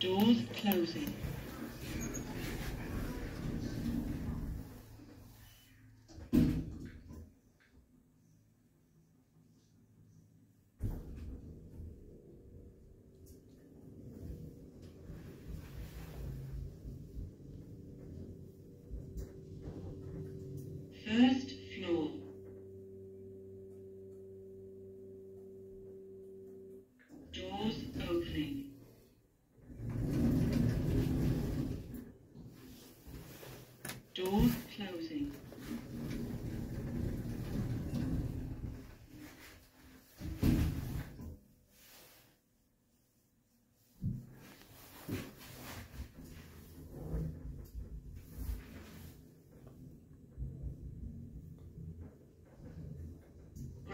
Doors closing. Doors closing.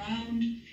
Floor.